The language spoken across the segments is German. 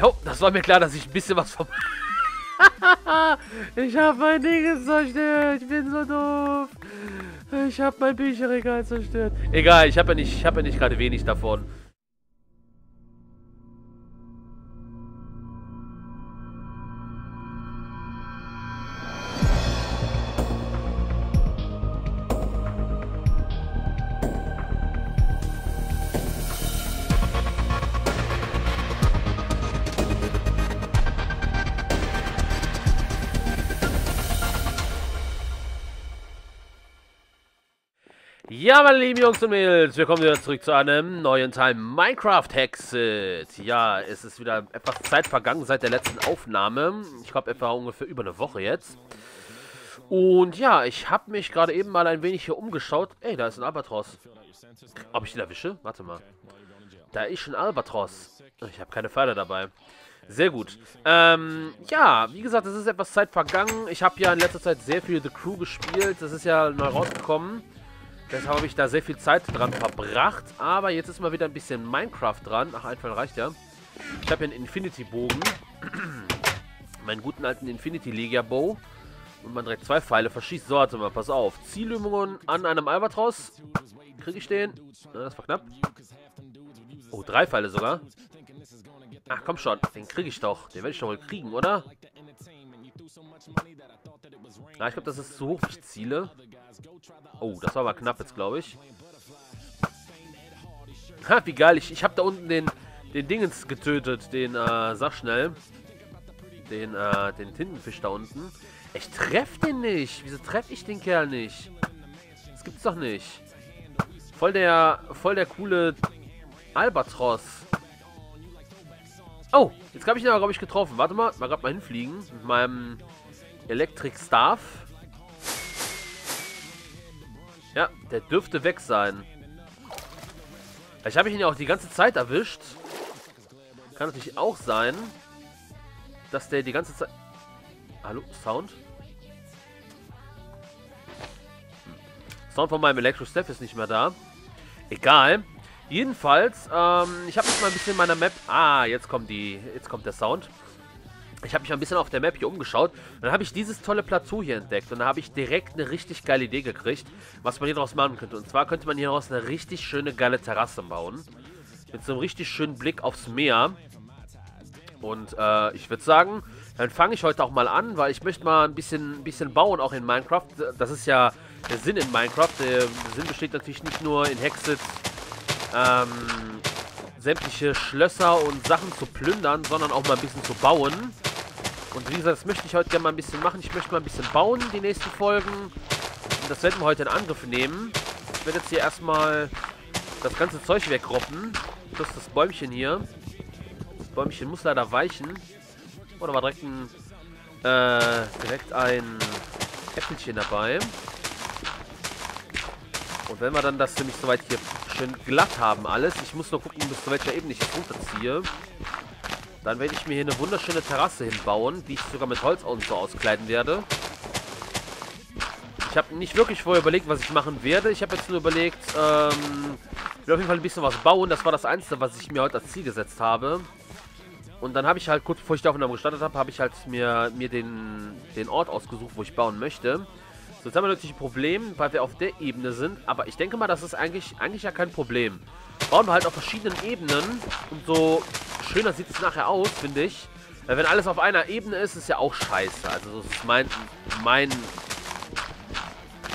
Jo, das war mir klar, dass ich ein bisschen was vom... ich habe mein Ding zerstört. Ich bin so doof. Ich habe mein Bücherregal zerstört. Egal, ich habe ja nicht, ich habe ja nicht gerade wenig davon. Ja, meine lieben Jungs und Mädels, willkommen wieder zurück zu einem neuen Teil Minecraft Hexit. Ja, es ist wieder etwas Zeit vergangen seit der letzten Aufnahme. Ich glaube etwa ungefähr über eine Woche jetzt. Und ja, ich habe mich gerade eben mal ein wenig hier umgeschaut. Ey, da ist ein Albatros. Ob ich den erwische? Warte mal. Da ist ein Albatros. Ich habe keine Pfeile dabei. Sehr gut. Ähm, ja, wie gesagt, es ist etwas Zeit vergangen. Ich habe ja in letzter Zeit sehr viel The Crew gespielt. Das ist ja neu rausgekommen. Deshalb habe ich da sehr viel Zeit dran verbracht. Aber jetzt ist mal wieder ein bisschen Minecraft dran. Ach, einfach reicht ja. Ich habe hier einen Infinity-Bogen. Meinen guten alten Infinity-Legia-Bow. Und man direkt zwei Pfeile verschießt. So, warte mal, pass auf. Zielübungen an einem Albatros. Kriege ich den? Na, das war knapp. Oh, drei Pfeile sogar. Ach, komm schon. Den kriege ich doch. Den werde ich doch wohl kriegen, oder? Na, ich glaube, das ist zu hoch, ich ziele. Oh, das war aber knapp jetzt, glaube ich. Ha, wie geil. Ich, ich habe da unten den, den Dingens getötet. Den, äh, sag schnell. Den, äh, den Tintenfisch da unten. Ich treffe den nicht. Wieso treffe ich den Kerl nicht? Das gibt's doch nicht. Voll der, voll der coole Albatros. Oh, jetzt habe ich ihn aber, glaube ich, getroffen. Warte mal, mal gerade mal hinfliegen. Mit meinem Electric Staff. Ja, der dürfte weg sein. Vielleicht habe ich ihn ja auch die ganze Zeit erwischt. Kann natürlich auch sein, dass der die ganze Zeit... Hallo? Sound? Hm. Sound von meinem Electro Staff ist nicht mehr da. Egal. Jedenfalls, ähm, ich habe mich mal ein bisschen in meiner Map... Ah, jetzt kommt die... Jetzt kommt der Sound. Ich habe mich ein bisschen auf der Map hier umgeschaut. Dann habe ich dieses tolle Plateau hier entdeckt. Und da habe ich direkt eine richtig geile Idee gekriegt, was man hier draus machen könnte. Und zwar könnte man hier daraus eine richtig schöne geile Terrasse bauen. Mit so einem richtig schönen Blick aufs Meer. Und äh, ich würde sagen, dann fange ich heute auch mal an, weil ich möchte mal ein bisschen, bisschen bauen, auch in Minecraft. Das ist ja der Sinn in Minecraft. Der Sinn besteht natürlich nicht nur in Hexit, ähm, sämtliche Schlösser und Sachen zu plündern, sondern auch mal ein bisschen zu bauen. Und wie gesagt, das möchte ich heute gerne mal ein bisschen machen. Ich möchte mal ein bisschen bauen, die nächsten Folgen. Und das werden wir heute in Angriff nehmen. Ich werde jetzt hier erstmal das ganze Zeug wegroppen. Plus das Bäumchen hier. Das Bäumchen muss leider weichen. Oh, da war direkt ein, äh, direkt ein Äpfelchen dabei. Und wenn wir dann das nämlich soweit hier schön glatt haben alles, ich muss nur gucken, bis zu welcher Ebene ich das runterziehe. Dann werde ich mir hier eine wunderschöne Terrasse hinbauen, die ich sogar mit Holz und so auskleiden werde. Ich habe nicht wirklich vorher überlegt, was ich machen werde. Ich habe jetzt nur überlegt, ähm, ich will auf jeden Fall ein bisschen was bauen. Das war das Einzige, was ich mir heute als Ziel gesetzt habe. Und dann habe ich halt, kurz bevor ich die Aufnahme gestartet habe, habe ich halt mir, mir den, den Ort ausgesucht, wo ich bauen möchte. So, jetzt haben wir natürlich ein Problem, weil wir auf der Ebene sind. Aber ich denke mal, das ist eigentlich, eigentlich ja kein Problem. Bauen wir halt auf verschiedenen Ebenen. Und so schöner sieht es nachher aus, finde ich. Weil wenn alles auf einer Ebene ist, ist ja auch scheiße. Also das ist mein, mein...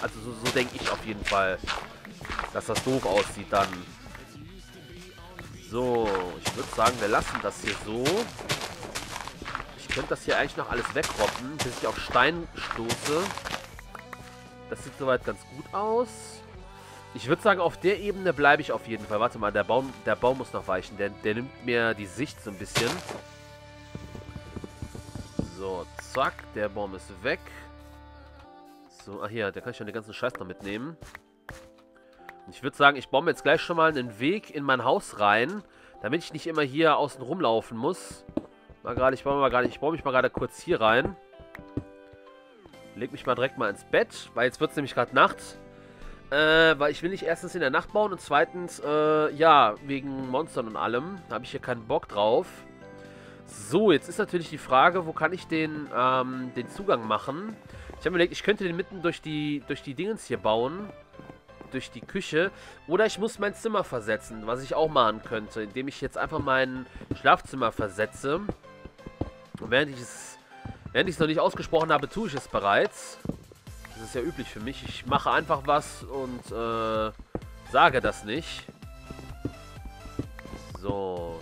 Also so, so denke ich auf jeden Fall, dass das doof aussieht dann. So, ich würde sagen, wir lassen das hier so. Ich könnte das hier eigentlich noch alles wegroppen, bis ich auf Stein stoße. Das sieht soweit ganz gut aus. Ich würde sagen, auf der Ebene bleibe ich auf jeden Fall. Warte mal, der Baum, der Baum muss noch weichen. Der, der nimmt mir die Sicht so ein bisschen. So, zack. Der Baum ist weg. So, ach hier, der kann ich schon den ganzen Scheiß noch mitnehmen. Ich würde sagen, ich baue mir jetzt gleich schon mal einen Weg in mein Haus rein, damit ich nicht immer hier außen rumlaufen muss. Mal gerade, ich baue mal gerade, ich baue mich mal gerade kurz hier rein. Leg mich mal direkt mal ins Bett, weil jetzt wird es nämlich gerade Nacht. Äh, weil ich will nicht erstens in der Nacht bauen und zweitens, äh, ja, wegen Monstern und allem. Da habe ich hier keinen Bock drauf. So, jetzt ist natürlich die Frage, wo kann ich den, ähm, den Zugang machen? Ich habe mir überlegt, ich könnte den mitten durch die, durch die Dingens hier bauen. Durch die Küche. Oder ich muss mein Zimmer versetzen, was ich auch machen könnte. Indem ich jetzt einfach mein Schlafzimmer versetze. Und während ich es, während ich es noch nicht ausgesprochen habe, tue ich es bereits. Das ist ja üblich für mich. Ich mache einfach was und äh, sage das nicht. So.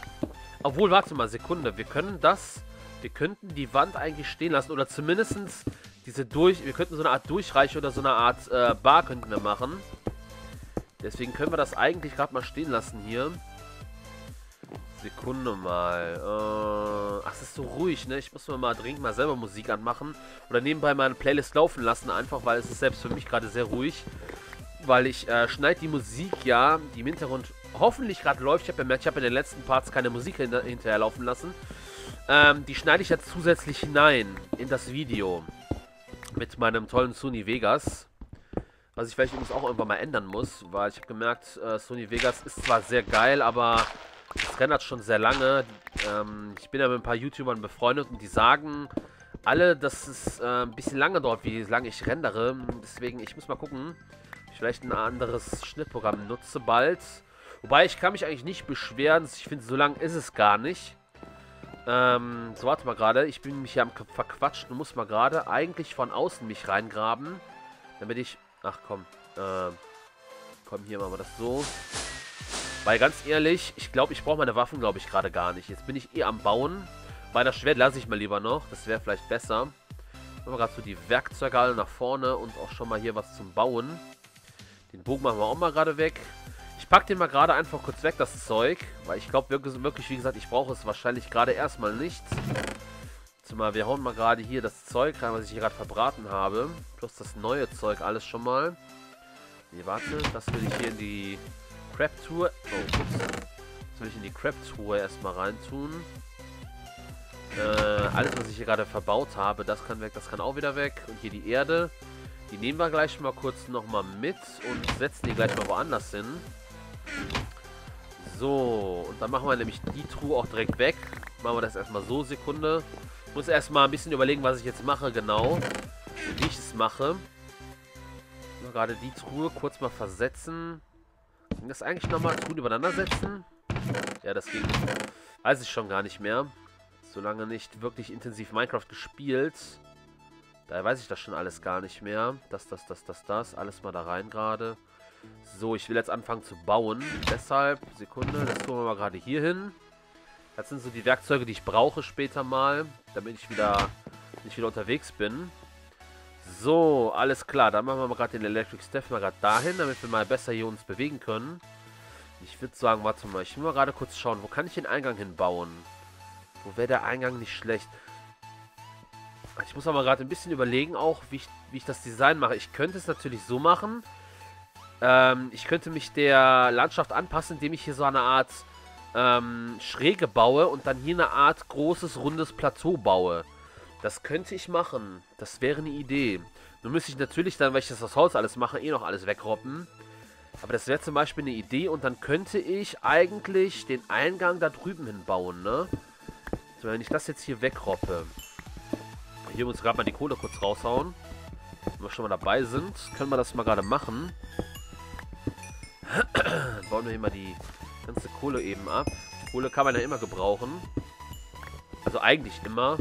Obwohl, warte mal, Sekunde. Wir können das... Wir könnten die Wand eigentlich stehen lassen. Oder zumindest diese durch... Wir könnten so eine Art Durchreiche oder so eine Art äh, Bar könnten wir machen. Deswegen können wir das eigentlich gerade mal stehen lassen hier. Sekunde mal. Äh, ach, es ist so ruhig, ne? Ich muss mir mal dringend mal selber Musik anmachen. Oder nebenbei meine Playlist laufen lassen, einfach weil es ist selbst für mich gerade sehr ruhig. Weil ich äh, schneide die Musik ja, die im Hintergrund hoffentlich gerade läuft. Ich habe bemerkt, ich habe in den letzten Parts keine Musik hinter hinterher laufen lassen. Ähm, die schneide ich jetzt zusätzlich hinein in das Video. Mit meinem tollen Sony Vegas. Was ich vielleicht übrigens auch irgendwann mal ändern muss, weil ich habe gemerkt, äh, Sony Vegas ist zwar sehr geil, aber es rendert schon sehr lange. Ähm, ich bin ja mit ein paar YouTubern befreundet und die sagen alle, dass es äh, ein bisschen lange dauert, wie lange ich rendere. Deswegen, ich muss mal gucken, ob ich vielleicht ein anderes Schnittprogramm nutze bald. Wobei, ich kann mich eigentlich nicht beschweren. Ich finde, so lang ist es gar nicht. Ähm, so, warte mal gerade. Ich bin mich hier am verquatschen und muss mal gerade eigentlich von außen mich reingraben. Damit ich... Ach komm. Äh, komm, hier machen wir das so. Weil ganz ehrlich, ich glaube, ich brauche meine Waffen, glaube ich, gerade gar nicht. Jetzt bin ich eh am Bauen. Bei das Schwert lasse ich mal lieber noch. Das wäre vielleicht besser. Machen wir gerade so die Werkzeuge alle nach vorne und auch schon mal hier was zum Bauen. Den Bogen machen wir auch mal gerade weg. Ich packe den mal gerade einfach kurz weg, das Zeug. Weil ich glaube wirklich, wirklich, wie gesagt, ich brauche es wahrscheinlich gerade erstmal nicht. Zumal wir hauen mal gerade hier das Zeug rein, was ich hier gerade verbraten habe. Plus das neue Zeug alles schon mal. Nee, warte, das will ich hier in die Crab-Tour. Oh, ups. Das will ich in die Crab-Tour erstmal reintun. Äh, alles, was ich hier gerade verbaut habe, das kann weg, das kann auch wieder weg. Und hier die Erde. Die nehmen wir gleich mal kurz nochmal mit und setzen die gleich mal woanders hin. So, und dann machen wir nämlich die Truhe auch direkt weg. Machen wir das erstmal so, Sekunde. Ich muss erstmal ein bisschen überlegen, was ich jetzt mache, genau. Wie ich es mache. Gerade die Truhe kurz mal versetzen. Das eigentlich nochmal Truhen übereinander setzen? Ja, das ging. Weiß ich schon gar nicht mehr. Solange nicht wirklich intensiv Minecraft gespielt. Daher weiß ich das schon alles gar nicht mehr. Das, das, das, das, das. Alles mal da rein gerade. So, ich will jetzt anfangen zu bauen. Deshalb, Sekunde, das tun wir mal gerade hier hin. Das sind so die Werkzeuge, die ich brauche später mal, damit ich wieder, nicht wieder unterwegs bin. So, alles klar. Dann machen wir mal gerade den Electric Staff mal gerade dahin, damit wir mal besser hier uns bewegen können. Ich würde sagen, warte mal, ich will mal gerade kurz schauen, wo kann ich den Eingang hinbauen? Wo wäre der Eingang nicht schlecht? Ich muss aber gerade ein bisschen überlegen auch, wie ich, wie ich das Design mache. Ich könnte es natürlich so machen. Ähm, ich könnte mich der Landschaft anpassen, indem ich hier so eine Art ähm, Schräge baue und dann hier eine Art großes, rundes Plateau baue. Das könnte ich machen. Das wäre eine Idee. Nun müsste ich natürlich dann, weil ich das aus Holz alles mache, eh noch alles wegroppen. Aber das wäre zum Beispiel eine Idee und dann könnte ich eigentlich den Eingang da drüben hinbauen, ne? So, wenn ich das jetzt hier wegroppe. Hier muss gerade mal die Kohle kurz raushauen. Wenn wir schon mal dabei sind, können wir das mal gerade machen. Dann bauen wir hier mal die ganze Kohle eben ab. Kohle kann man ja immer gebrauchen. Also eigentlich immer.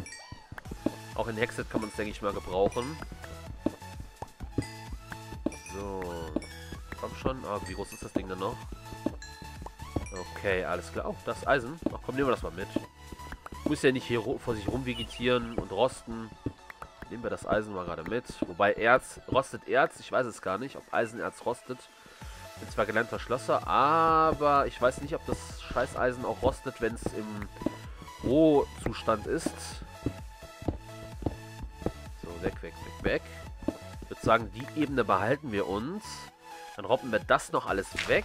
Auch in Hexet kann man es, denke ich mal, gebrauchen. So. Komm schon. Ah, wie groß ist das Ding denn noch? Okay, alles klar. Oh, das Eisen. Ach komm, nehmen wir das mal mit. Muss ja nicht hier vor sich rumvegetieren und rosten. Nehmen wir das Eisen mal gerade mit. Wobei Erz, rostet Erz? Ich weiß es gar nicht, ob Eisenerz rostet. Bin zwar gelernter Schlosser, aber ich weiß nicht, ob das Scheißeisen auch rostet, wenn es im Rohzustand ist. Sagen, die Ebene behalten wir uns. Dann robben wir das noch alles weg.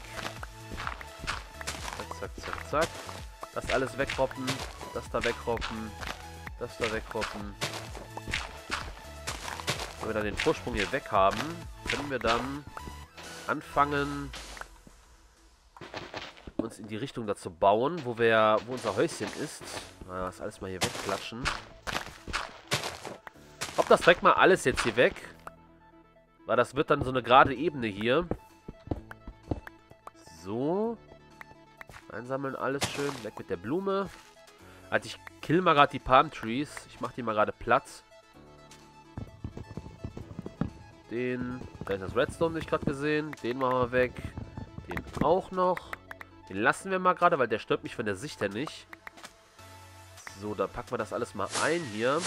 Zack, zack, zack, zack. Das alles wegroppen. Das da wegroppen. Das da wegroppen. Wenn wir dann den Vorsprung hier weg haben, können wir dann anfangen, uns in die Richtung dazu bauen, wo wir, wo unser Häuschen ist. Das alles mal hier wegklatschen. Ob das direkt mal alles jetzt hier weg. Weil das wird dann so eine gerade Ebene hier. So. Einsammeln alles schön. Weg mit der Blume. Also ich kill mal gerade die Palm Trees. Ich mache die mal gerade Platz. Den. Da ist das Redstone nicht gerade gesehen. Den machen wir weg. Den auch noch. Den lassen wir mal gerade, weil der stört mich von der Sicht her nicht. So, dann packen wir das alles mal ein hier.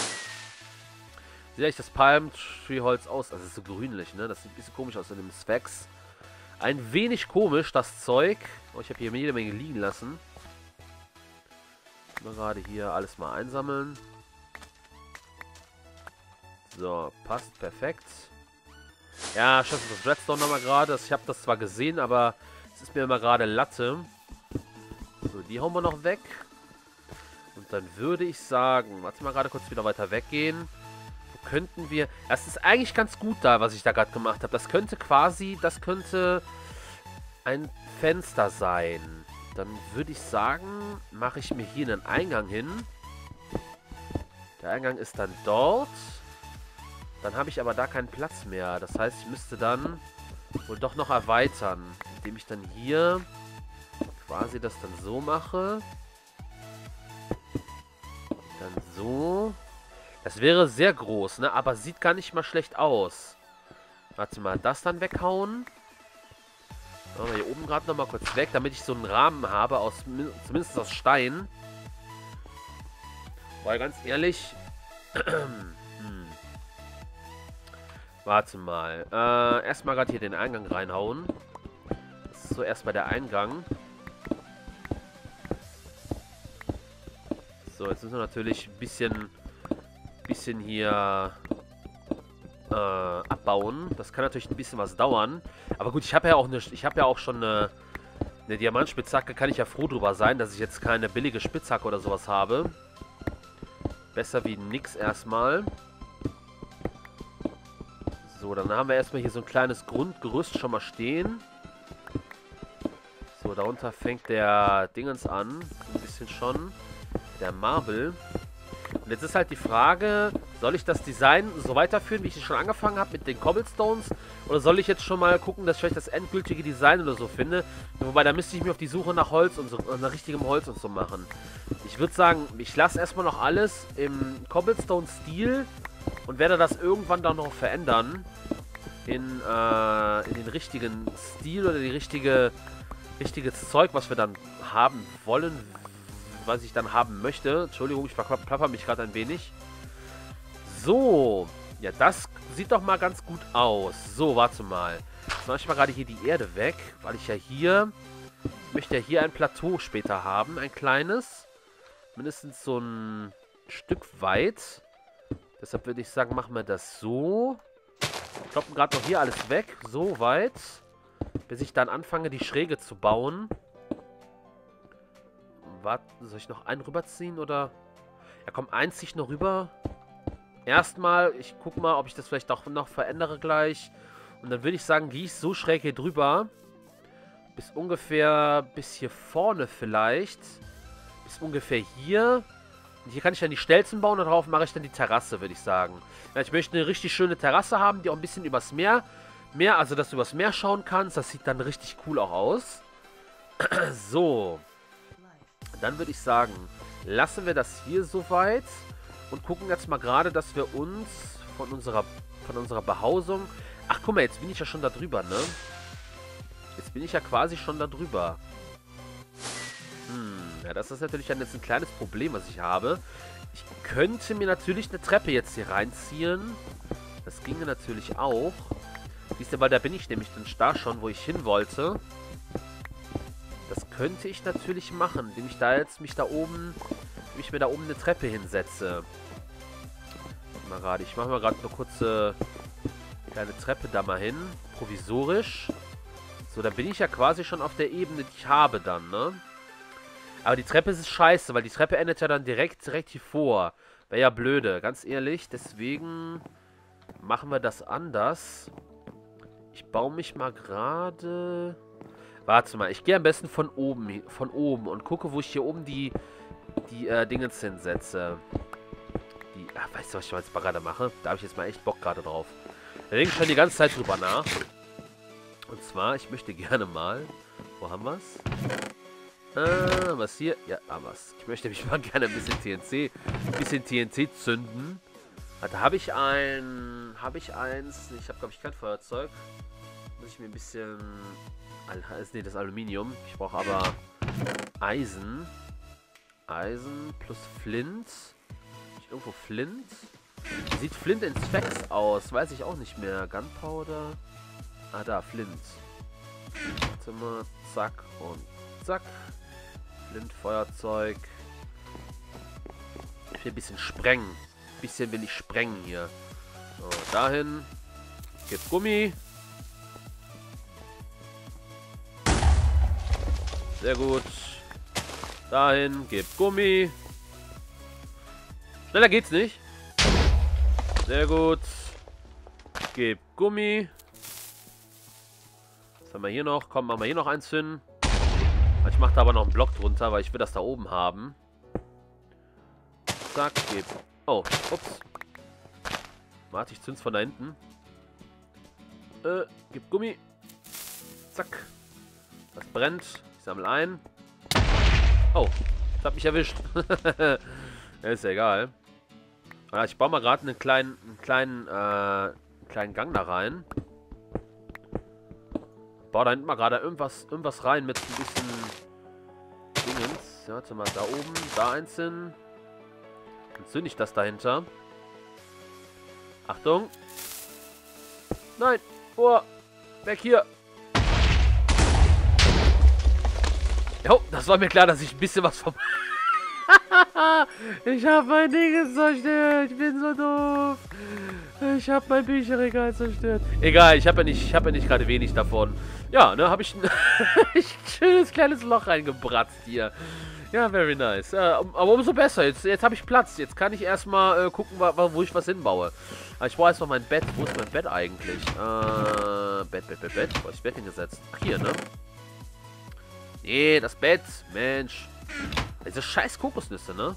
Sieht eigentlich das Palm Tree Holz aus? Also, es ist so grünlich, ne? Das sieht ein bisschen komisch aus in dem Specs. Ein wenig komisch, das Zeug. Oh, ich habe hier jede Menge liegen lassen. Mal gerade hier alles mal einsammeln. So, passt perfekt. Ja, ich das Redstone nochmal gerade. Ich habe das zwar gesehen, aber es ist mir immer gerade Latte. So, die hauen wir noch weg. Und dann würde ich sagen, warte mal gerade kurz wieder weiter weggehen. Könnten wir... Das ist eigentlich ganz gut da, was ich da gerade gemacht habe. Das könnte quasi, das könnte ein Fenster sein. Dann würde ich sagen, mache ich mir hier einen Eingang hin. Der Eingang ist dann dort. Dann habe ich aber da keinen Platz mehr. Das heißt, ich müsste dann wohl doch noch erweitern. Indem ich dann hier quasi das dann so mache. Dann so. Das wäre sehr groß, ne? Aber sieht gar nicht mal schlecht aus. Warte mal, das dann weghauen. Machen wir hier oben gerade nochmal kurz weg, damit ich so einen Rahmen habe, aus zumindest aus Stein. Weil ganz ehrlich... hm. Warte mal. Äh, erstmal gerade hier den Eingang reinhauen. Das ist so erstmal der Eingang. So, jetzt müssen wir natürlich ein bisschen, bisschen hier äh, abbauen. Das kann natürlich ein bisschen was dauern. Aber gut, ich habe ja auch eine, ich habe ja auch schon eine, eine Diamantspitzhacke. Kann ich ja froh drüber sein, dass ich jetzt keine billige Spitzhacke oder sowas habe. Besser wie nix erstmal. So, dann haben wir erstmal hier so ein kleines Grundgerüst schon mal stehen. So, darunter fängt der Dingens an. Ein bisschen schon. Der Marble. Und jetzt ist halt die Frage, soll ich das Design so weiterführen, wie ich es schon angefangen habe mit den Cobblestones? Oder soll ich jetzt schon mal gucken, dass ich vielleicht das endgültige Design oder so finde? Wobei, da müsste ich mich auf die Suche nach Holz und so, nach richtigem Holz und so machen. Ich würde sagen, ich lasse erstmal noch alles im Cobblestone-Stil und werde das irgendwann dann noch verändern. In, äh, in den richtigen Stil oder die richtige, richtiges Zeug, was wir dann haben wollen, was ich dann haben möchte. Entschuldigung, ich verklapper mich gerade ein wenig. So. Ja, das sieht doch mal ganz gut aus. So, warte mal. Jetzt mache ich mal gerade hier die Erde weg, weil ich ja hier... Ich möchte ja hier ein Plateau später haben, ein kleines. Mindestens so ein Stück weit. Deshalb würde ich sagen, machen wir das so. Kloppen gerade noch hier alles weg, so weit. Bis ich dann anfange, die Schräge zu bauen. Warte, soll ich noch einen rüberziehen oder... Ja komm, eins ziehe noch rüber. Erstmal, ich guck mal, ob ich das vielleicht auch noch verändere gleich. Und dann würde ich sagen, gehe ich so schräg hier drüber. Bis ungefähr, bis hier vorne vielleicht. Bis ungefähr hier. Und hier kann ich dann die Stelzen bauen und darauf mache ich dann die Terrasse, würde ich sagen. Ja, ich möchte eine richtig schöne Terrasse haben, die auch ein bisschen übers Meer, Meer, also dass du übers Meer schauen kannst. Das sieht dann richtig cool auch aus. so. Dann würde ich sagen, lassen wir das hier soweit und gucken jetzt mal gerade, dass wir uns von unserer, von unserer Behausung... Ach, guck mal, jetzt bin ich ja schon da drüber, ne? Jetzt bin ich ja quasi schon da drüber. Hm, ja, das ist natürlich dann jetzt ein kleines Problem, was ich habe. Ich könnte mir natürlich eine Treppe jetzt hier reinziehen. Das ginge natürlich auch. Siehst du, weil da bin ich nämlich dann da schon, wo ich hin wollte. Das könnte ich natürlich machen, indem ich da jetzt mich da oben, ich mir da oben eine Treppe hinsetze. Mal gerade, ich mache mal gerade eine kurze kleine Treppe da mal hin, provisorisch. So, dann bin ich ja quasi schon auf der Ebene, die ich habe dann, ne? Aber die Treppe ist scheiße, weil die Treppe endet ja dann direkt, direkt hier vor. Wäre ja blöde, ganz ehrlich. Deswegen machen wir das anders. Ich baue mich mal gerade... Warte mal, ich gehe am besten von oben, von oben und gucke, wo ich hier oben die, die äh, Dingens hinsetze. Die, ach, weißt du, was ich jetzt gerade mache? Da habe ich jetzt mal echt Bock gerade drauf. Da denke ich schon die ganze Zeit drüber nach. Und zwar, ich möchte gerne mal... Wo haben wir es? Äh, was hier? Ja, haben wir es. Ich möchte mich mal gerne ein bisschen TNC, ein bisschen TNT zünden. Da habe ich ein... Habe ich eins? Ich habe, glaube ich, kein Feuerzeug. Muss ich mir ein bisschen... Ne, das Aluminium. Ich brauche aber Eisen. Eisen plus Flint. Irgendwo Flint? Sieht Flint in Specs aus? Weiß ich auch nicht mehr. Gunpowder. Ah, da, Flint. Mal. Zack und zack. Flint, Feuerzeug. Ich will ein bisschen sprengen. Ein bisschen will ich sprengen hier. So, dahin. Gibt Gummi. Sehr gut. Dahin. Gibt Gummi. Schneller geht's nicht. Sehr gut. Gib Gummi. Was haben wir hier noch? Komm, machen wir hier noch eins hin. Ich mache da aber noch einen Block drunter, weil ich will das da oben haben. Zack, gib. Oh, ups. Warte, ich zünd's von da hinten. Äh, gib Gummi. Zack. Das brennt. Ich sammle ein. Oh, das hat mich erwischt. ist ja egal. Ja, ich baue mal gerade einen kleinen, einen kleinen, äh, einen kleinen Gang da rein. Baue da hinten mal gerade irgendwas, irgendwas rein mit ein bisschen Dingens. Ja, warte mal, da oben, da eins hin. Dann zünde ich das dahinter. Achtung. Nein, vor. Weg hier. Jo, das war mir klar, dass ich ein bisschen was vom... ich habe mein Ding zerstört. Ich bin so doof. Ich habe mein Bücherregal zerstört. Egal, ich habe ja nicht, hab ja nicht gerade wenig davon. Ja, ne, habe ich ein schönes kleines Loch reingebratzt hier. Ja, very nice. Ja, aber umso besser. Jetzt, jetzt habe ich Platz. Jetzt kann ich erstmal äh, gucken, wo ich was hinbaue. Aber ich brauche erstmal mein Bett. Wo ist mein Bett eigentlich? Äh, Bett, Bett, Bett, Bett. Wo habe ich das Bett hingesetzt? Ach, hier, ne? Nee, das Bett. Mensch. Diese scheiß Kokosnüsse, ne?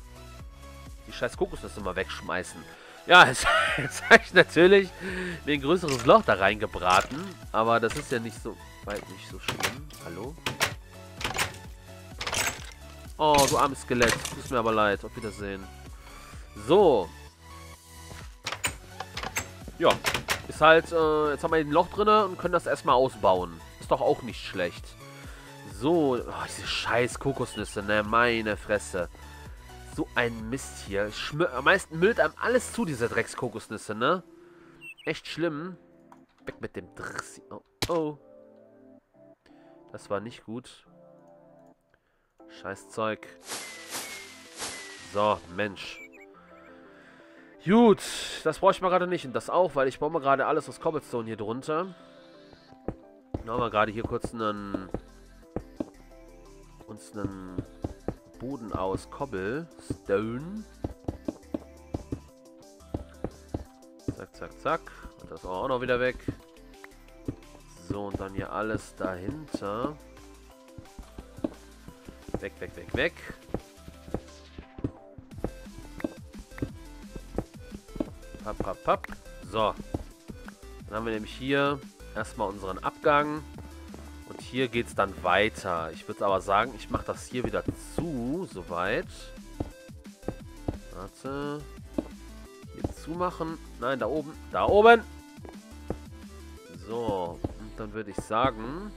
Die scheiß Kokosnüsse mal wegschmeißen. Ja, jetzt, jetzt habe ich natürlich mir ein größeres Loch da reingebraten. Aber das ist ja nicht so weit nicht so schlimm. Hallo? Oh, du armes Skelett. Tut mir aber leid. Auf Wiedersehen. So. Ja. Ist halt, äh, jetzt haben wir ein Loch drin und können das erstmal ausbauen. Ist doch auch nicht schlecht. So, oh, diese scheiß Kokosnüsse, ne? Meine Fresse. So ein Mist hier. Schmö Am meisten müllt einem alles zu, diese Dreckskokosnüsse, ne? Echt schlimm. Weg mit dem Driss. Oh. oh. Das war nicht gut. Scheiß Zeug. So, Mensch. Gut, das brauche ich mal gerade nicht. Und das auch, weil ich baue mal gerade alles aus Cobblestone hier drunter. Machen wir gerade hier kurz einen uns einen Boden aus Cobblestone. Zack, zack, zack. Und das auch noch wieder weg. So, und dann hier alles dahinter. Weg, weg, weg, weg. Papp, papp, papp. So. Dann haben wir nämlich hier erstmal unseren Abgang. Hier geht es dann weiter. Ich würde aber sagen, ich mache das hier wieder zu, soweit. Warte. Hier zumachen. Nein, da oben. Da oben. So. Und dann würde ich sagen...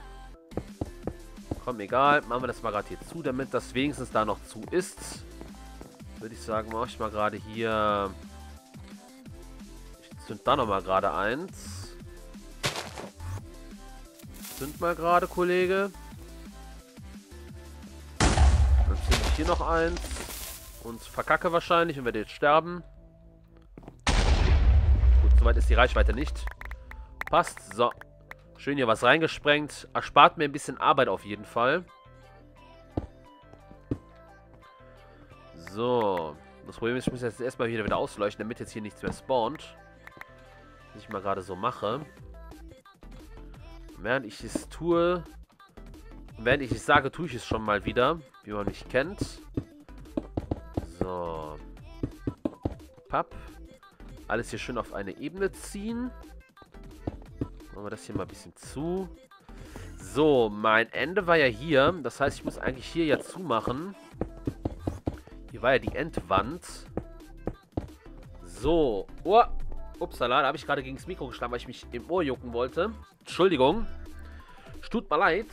Komm, egal. Machen wir das mal gerade hier zu, damit das wenigstens da noch zu ist. Würde ich sagen, mache ich mal gerade hier... Ich zünd da nochmal gerade eins. Zünd mal gerade, Kollege. Dann zünd ich hier noch eins. Und verkacke wahrscheinlich und werde jetzt sterben. Gut, soweit ist die Reichweite nicht. Passt. So. Schön hier was reingesprengt. Erspart mir ein bisschen Arbeit auf jeden Fall. So. Das Problem ist, ich muss jetzt erstmal wieder wieder ausleuchten, damit jetzt hier nichts mehr spawnt. Was ich mal gerade so mache. Während ich es tue, Während ich es sage, tue ich es schon mal wieder, wie man mich kennt. So. Papp. Alles hier schön auf eine Ebene ziehen. Machen wir das hier mal ein bisschen zu. So, mein Ende war ja hier. Das heißt, ich muss eigentlich hier ja zumachen. Hier war ja die Endwand. So. Oh. Upsala, da habe ich gerade gegen das Mikro geschlagen, weil ich mich im Ohr jucken wollte. Entschuldigung. Tut mir leid.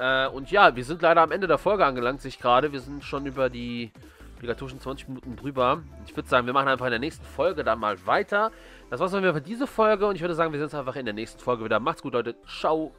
Äh, und ja, wir sind leider am Ende der Folge angelangt, sich gerade. Wir sind schon über die obligatorischen 20 Minuten drüber. Ich würde sagen, wir machen einfach in der nächsten Folge dann mal weiter. Das war's dann wieder für diese Folge und ich würde sagen, wir sehen uns einfach in der nächsten Folge wieder. Macht's gut, Leute. Ciao.